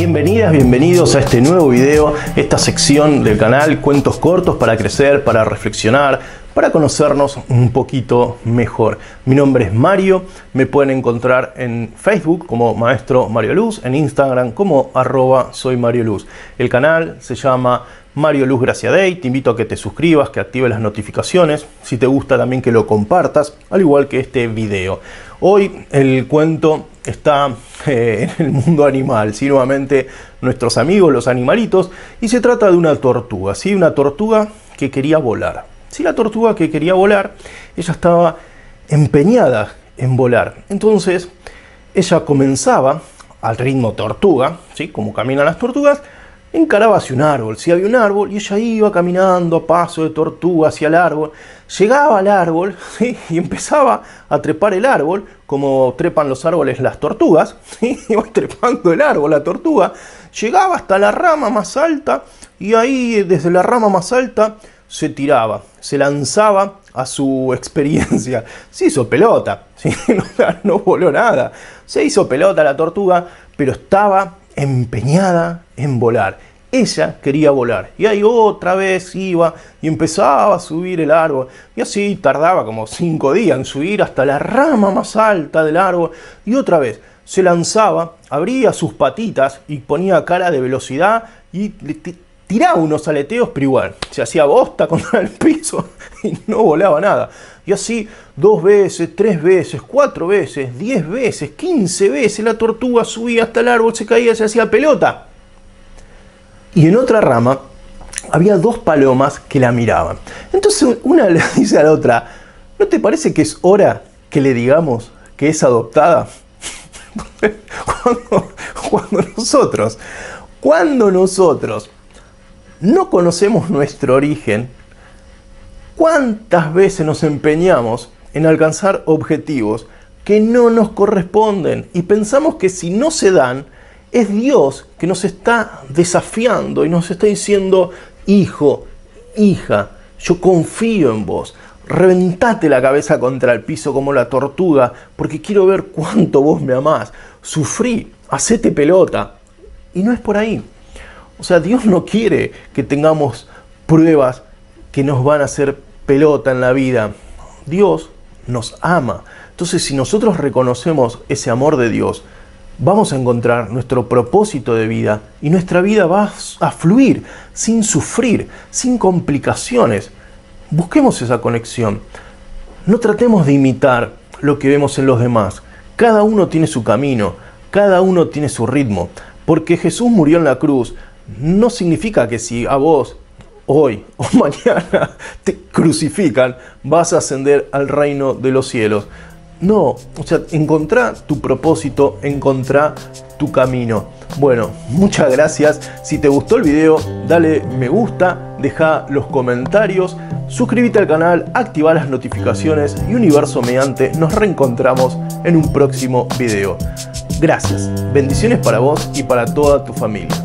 Bienvenidas, bienvenidos a este nuevo video, esta sección del canal Cuentos Cortos para crecer, para reflexionar, para conocernos un poquito mejor. Mi nombre es Mario, me pueden encontrar en Facebook como Maestro Mario Luz, en Instagram como arroba soy Mario Luz. El canal se llama Mario Luz Gracia Day, te invito a que te suscribas, que actives las notificaciones, si te gusta también que lo compartas, al igual que este video. Hoy el cuento está eh, en el mundo animal, ¿sí? nuevamente nuestros amigos, los animalitos, y se trata de una tortuga, ¿sí? una tortuga que quería volar. Si la tortuga que quería volar, ella estaba empeñada en volar. Entonces, ella comenzaba al ritmo tortuga, ¿sí? como caminan las tortugas, encaraba hacia un árbol. Si había un árbol, y ella iba caminando a paso de tortuga hacia el árbol, llegaba al árbol y empezaba a trepar el árbol, como trepan los árboles las tortugas, iba trepando el árbol la tortuga, llegaba hasta la rama más alta y ahí desde la rama más alta se tiraba, se lanzaba a su experiencia. Se hizo pelota, no, no voló nada. Se hizo pelota la tortuga, pero estaba empeñada en volar. Ella quería volar. Y ahí otra vez iba y empezaba a subir el árbol. Y así tardaba como cinco días en subir hasta la rama más alta del árbol. Y otra vez se lanzaba, abría sus patitas y ponía cara de velocidad y tiraba unos aleteos, pero igual, se hacía bosta contra el piso y no volaba nada. Y así dos veces, tres veces, cuatro veces, diez veces, quince veces la tortuga subía hasta el árbol, se caía, se hacía pelota. Y en otra rama había dos palomas que la miraban. Entonces una le dice a la otra, ¿no te parece que es hora que le digamos que es adoptada? cuando, cuando nosotros, cuando nosotros no conocemos nuestro origen, ¿cuántas veces nos empeñamos en alcanzar objetivos que no nos corresponden y pensamos que si no se dan, es Dios que nos está desafiando y nos está diciendo, hijo, hija, yo confío en vos. Reventate la cabeza contra el piso como la tortuga, porque quiero ver cuánto vos me amás. Sufrí, hacete pelota. Y no es por ahí. O sea, Dios no quiere que tengamos pruebas que nos van a hacer pelota en la vida. Dios nos ama. Entonces, si nosotros reconocemos ese amor de Dios, vamos a encontrar nuestro propósito de vida y nuestra vida va a fluir sin sufrir, sin complicaciones. Busquemos esa conexión. No tratemos de imitar lo que vemos en los demás. Cada uno tiene su camino, cada uno tiene su ritmo. Porque Jesús murió en la cruz no significa que si a vos hoy o mañana te crucifican, vas a ascender al reino de los cielos. No, o sea, encontrá tu propósito, encontrá tu camino. Bueno, muchas gracias. Si te gustó el video, dale me gusta, deja los comentarios, suscríbete al canal, activa las notificaciones y universo mediante nos reencontramos en un próximo video. Gracias. Bendiciones para vos y para toda tu familia.